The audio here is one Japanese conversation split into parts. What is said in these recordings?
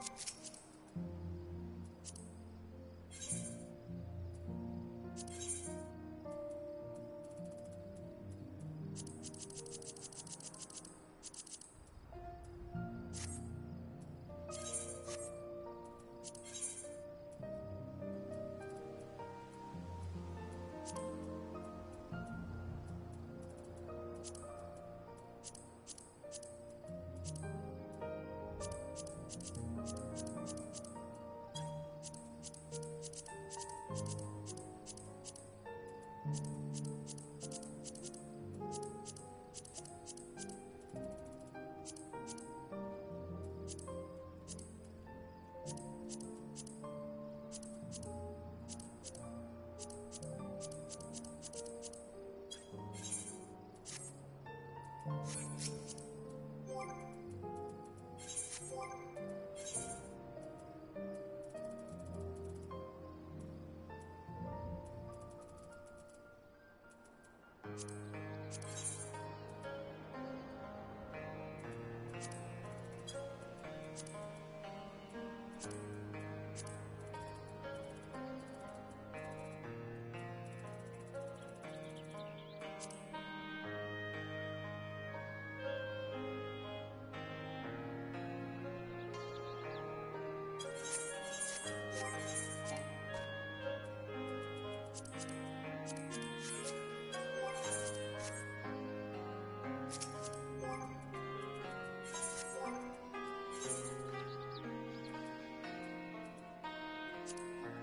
you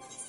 you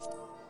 you